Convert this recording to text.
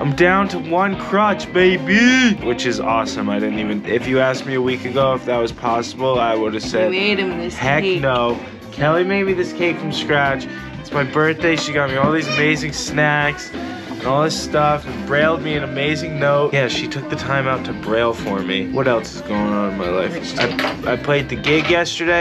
I'm down to one crutch, baby. Which is awesome. I didn't even, if you asked me a week ago if that was possible, I would have You said, him this heck cake. no. Kelly made me this cake from scratch. It's my birthday. She got me all these amazing snacks and all this stuff and brailled me an amazing note. Yeah, she took the time out to braille for me. What else is going on in my life? I, I played the gig yesterday.